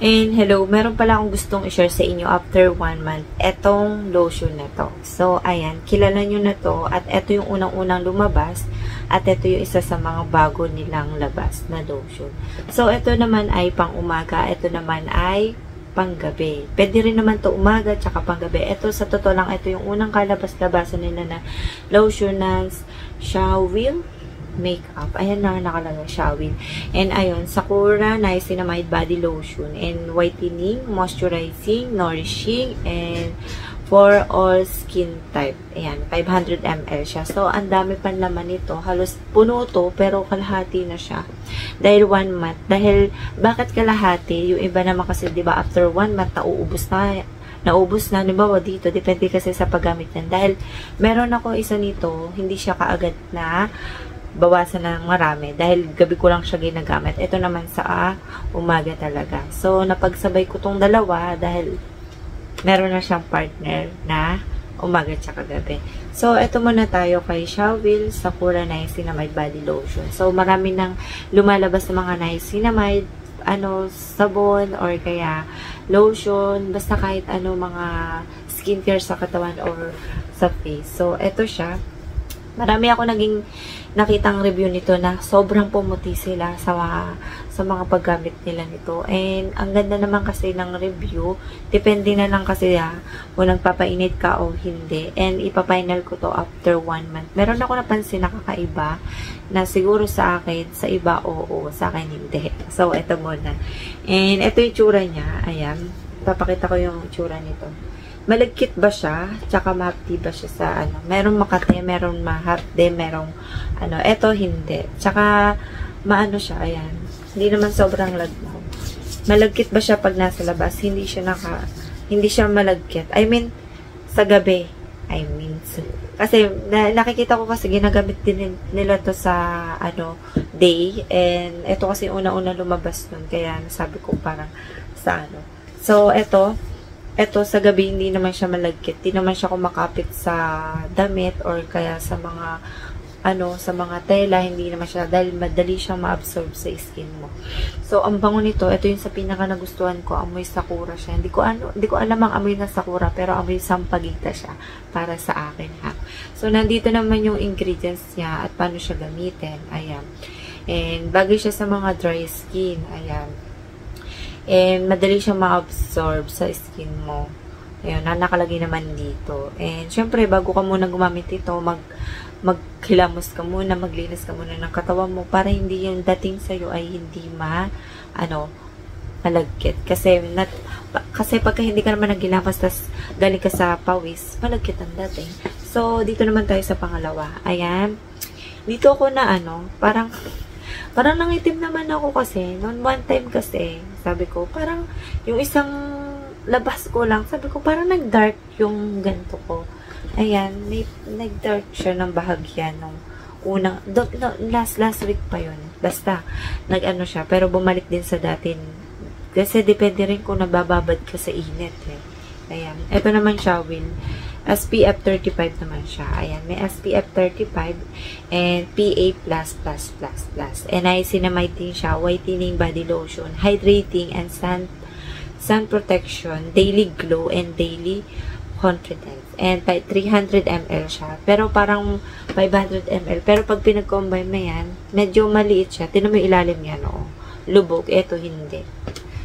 And hello, meron pala akong gustong i-share sa inyo after one month, etong lotion na to. So, ayan, kilala nyo na to at eto yung unang-unang lumabas at ito yung isa sa mga bago nilang labas na lotion. So, ito naman ay pang umaga, ito naman ay panggabi. Pwede rin naman to umaga tsaka panggabi. Ito sa totoo lang, ito yung unang kalabas-labasan nila na lotion ng Shawil makeup. Ayan na nakalagay, Shawil. And ayun, Sakura Niacinamide Body Lotion. And whitening, moisturizing, nourishing, and for all skin type. Ayan, 500 ml siya. So, ang dami pan laman nito. Halos puno to, pero kalahati na siya. Dahil one month. Dahil, bakit kalahati? Yung iba naman kasi, di ba, after one month, nauubos na naubos na, halimbawa dito, depende kasi sa paggamit niyan. Dahil, meron ako isa nito, hindi siya kaagad na bawasan ng marami dahil gabi ko lang siya ginagamit. Ito naman sa uh, umaga talaga. So, napagsabay ko tong dalawa dahil meron na siyang partner na umaga tsaka gabi. So, ito muna tayo kay Shawil Sakura Niacinamide Body Lotion. So, marami nang lumalabas ng mga niacinamide, ano, sabon, or kaya lotion, basta kahit ano mga skincare sa katawan or sa face. So, ito siya. Marami ako naging nakitang review nito na sobrang pumuti sila sa sa mga paggamit nila nito. And ang ganda naman kasi ng review, depende na lang kasi ha, ah, kung nagpapainit ka o hindi. And ipapainal ko to after one month. Meron ako napansin na kakaiba na siguro sa akin, sa iba oo, sa akin hindi. So, ito muna. And ito yung tsura niya. Ayan. Papakita ko yung tsura nito malagkit ba siya, tsaka mahapdi ba siya sa ano. Merong makate, meron mahapde, merong ano, eto hindi. Tsaka maano siya, ayan. Hindi naman sobrang lagnaw. Malagkit ba siya pag nasa labas? Hindi siya naka, hindi siya malagkit. I mean, sa gabi. I mean, kasi na, nakikita ko kasi ginagamit din nila to sa ano, day. And ito kasi una-una lumabas nun. Kaya sabi ko parang sa ano. So, ito, eto sa gabi hindi naman siya malagkit. Hindi naman siya kumakapit sa damit or kaya sa mga ano, sa mga tela, hindi naman siya, dahil madali siyang ma-absorb sa skin mo. So, ang bango nito, ito yung sa pinaka nagustuhan ko, amoy sakura siya. Hindi ko, ano, hindi ko alam ang amoy ng sakura, pero amoy sampagita siya para sa akin, ha. So, nandito naman yung ingredients niya at paano siya gamitin. Ayan. And, bagay siya sa mga dry skin. Ayan. And, madali siyang ma-absorb sa skin mo. Ayun, na nakalagay naman dito. And, syempre, bago ka muna gumamit ito, mag, maghilamos ka muna, maglinis ka muna ng katawan mo para hindi yung dating sa'yo ay hindi ma, ano, malagkit. Kasi, nat, kasi pagka hindi ka naman naghilamos, tas galing ka sa pawis, malagkit ang dating. So, dito naman tayo sa pangalawa. Ayan. Dito ako na, ano, parang, Parang nangitim naman ako kasi, noon one time kasi, sabi ko, parang yung isang labas ko lang, sabi ko, parang nag-dark yung ganto ko. Ayan, nag-dark siya ng bahagya nung unang, do, no, last, last week pa yun. Basta, nag-ano siya, pero bumalik din sa datin. Kasi depende rin kung nabababad ka sa init eh. Ayan, ito naman siya, Will. SPF 35 naman siya. Ayan, may SPF 35 and PA+++++. And niacinamide din siya, whitening body lotion, hydrating and sun sun protection, daily glow and daily confidence. And 300 ml siya. Pero parang 500 ml. Pero pag pinag-combine mo yan, medyo maliit siya. Tinan mo ilalim niya, no? Lubog. Ito hindi.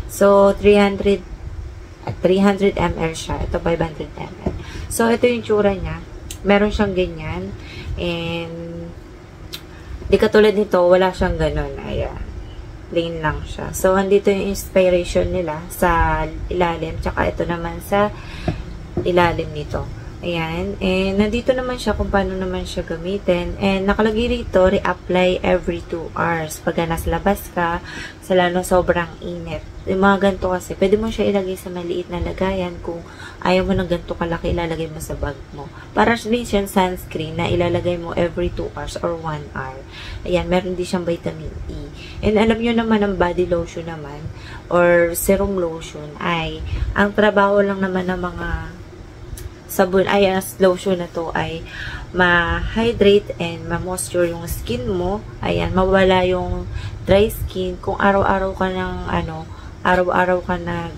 So, 300 300 ml siya. Ito 500 ml. So, ito yung tsura niya. Meron siyang ganyan. And, di katulad nito, wala siyang ganun. Ayan. Plain lang siya. So, andito yung inspiration nila sa ilalim. Tsaka ito naman sa ilalim nito. Ayan. And, nandito naman siya kung paano naman siya gamitin. And, nakalagay rito, re-apply every 2 hours. Pag nasa labas ka, sa lalo sobrang init. Yung mga ganito kasi, pwede mo siya ilagay sa maliit na lagayan. Kung ayaw mo ng ganito kalaki, ilalagay mo sa bag mo. Para din siyang sunscreen na ilalagay mo every 2 hours or 1 hour. Ayan, meron din siyang vitamin E. And alam nyo naman, ang body lotion naman, or serum lotion, ay, ang trabaho lang naman ng mga sabon, ay as lotion na to ay ma-hydrate and ma-moisture yung skin mo. Ayan, mawala yung dry skin. Kung araw-araw ka ng ano, araw-araw ka nag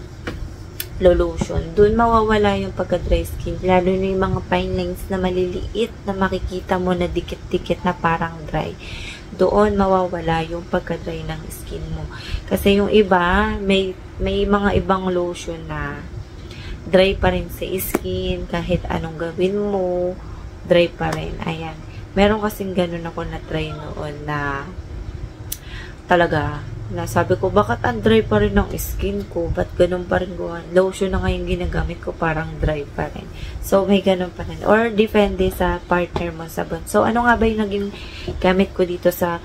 lotion, dun mawawala yung pagka-dry skin. Lalo na yung mga fine lines na maliliit na makikita mo na dikit-dikit na parang dry. Doon mawawala yung pagka-dry ng skin mo. Kasi yung iba, may, may mga ibang lotion na dry pa rin sa skin, kahit anong gawin mo, dry pa rin. Ayan. Meron kasing ganun ako na try noon na talaga na sabi ko, bakit ang dry pa rin ng skin ko? Ba't ganun pa rin gawa? Lotion na ngayon ginagamit ko, parang dry pa rin. So, may ganun pa rin. Or, depende sa partner mo sabon. So, ano nga ba yung naging gamit ko dito sa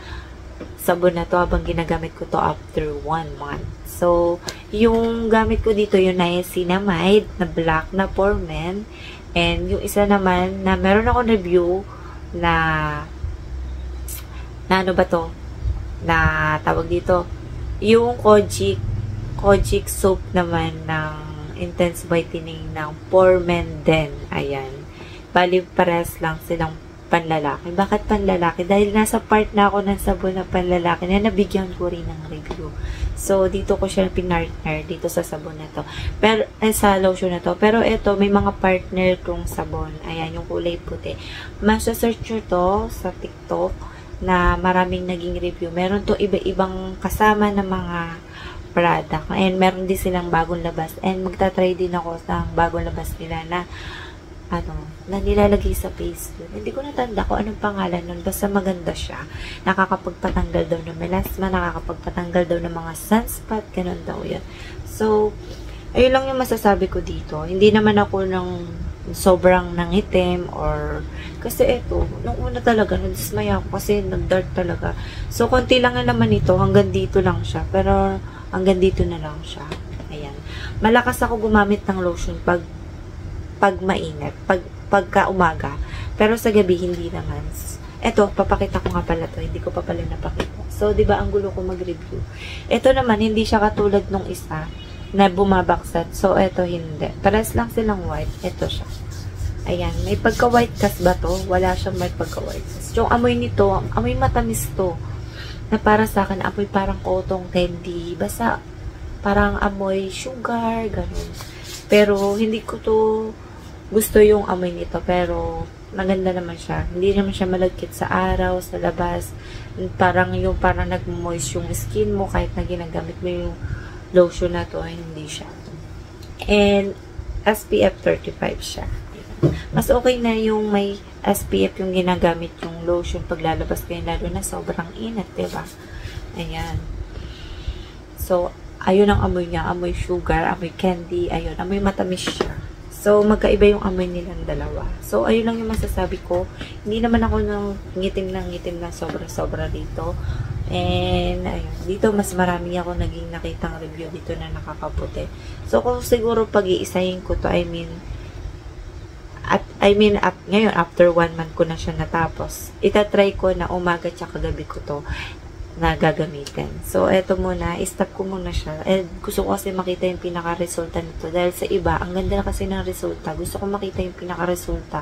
sabon na to habang ginagamit ko to after one month? So, yung gamit ko dito, yung niacinamide na black na for men. And, yung isa naman, na meron akong review na na ano ba to? na tawag dito, yung Kojic, Kojic soap naman ng intense whitening ng Poor Men Den. Ayan. Bali, pares lang silang panlalaki. Bakit panlalaki? Dahil nasa part na ako ng sabon na panlalaki na nabigyan ko rin ng review. So, dito ko siya pinartner dito sa sabon na to. Pero, eh, sa lotion na to. Pero ito, may mga partner kong sabon. Ayan, yung kulay puti. Masa-search nyo to sa TikTok na maraming naging review. Meron to iba-ibang kasama ng mga product. And meron din silang bagong labas. And magta-try din ako sa bagong labas nila na ano, na nilalagay sa face yun. Hindi ko natanda ko anong pangalan nun. Basta maganda siya. Nakakapagpatanggal daw ng melasma, nakakapagpatanggal daw ng mga sunspot, ganun daw yan. So, ayun lang yung masasabi ko dito. Hindi naman ako ng sobrang nangitim or kasi ito, nung una talaga nadismaya ako kasi nag-dark talaga. So, konti lang na naman ito, hanggang dito lang siya. Pero, hanggang dito na lang siya. Ayan. Malakas ako gumamit ng lotion pag pag mainit, pag pagka umaga. Pero sa gabi, hindi naman. Ito, papakita ko nga pala to. Hindi ko pa pala napakita. So, di ba ang gulo ko mag-review? Ito naman, hindi siya katulad nung isa na bumabaksat. So, ito hindi. Pares lang silang white. Ito siya. Ayan. May pagka-white kas ba to? Wala siyang may pagka-white kas. Yung amoy nito, amoy matamis to. Na para sa akin, amoy parang cotton candy. Basta, parang amoy sugar, ganun. Pero, hindi ko to gusto yung amoy nito. Pero, maganda naman siya. Hindi naman siya malagkit sa araw, sa labas. Parang yung parang nag-moist yung skin mo kahit na ginagamit mo yung lotion na to, hindi siya. And, SPF 35 siya. Mas okay na yung may SPF yung ginagamit yung lotion pag lalabas kayo, lalo na sobrang init, ba diba? Ayan. So, ayun ang amoy niya. Amoy sugar, amoy candy, ayun. Amoy matamis siya. So, magkaiba yung amoy nilang dalawa. So, ayun lang yung masasabi ko. Hindi naman ako nang ngitim ng ngitim na sobra-sobra dito. And, ayun, dito mas marami ako naging nakitang review dito na nakakaputi. So, kung siguro pag-iisahin ko to, I mean, at, I mean, at, ngayon, after one month ko na siya natapos, itatry ko na umaga tsaka gabi ko to na gagamitin. So, eto muna, stop ko muna siya. And gusto ko kasi makita yung pinaka-resulta nito. Dahil sa iba, ang ganda na kasi ng resulta. Gusto ko makita yung pinaka-resulta.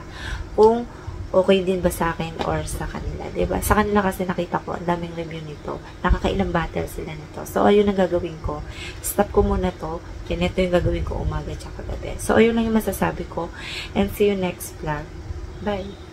Kung okay din ba sa akin or sa kanila. ba diba? Sa kanila kasi nakita ko, ang daming review nito. Nakakailang battle sila nito. So, ayun ang gagawin ko. Stop ko muna to. Kaya ito yung gagawin ko umaga tsaka gabi. So, ayun lang yung masasabi ko. And see you next vlog. Bye!